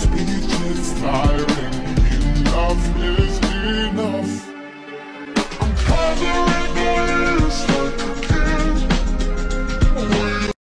Spielplatz.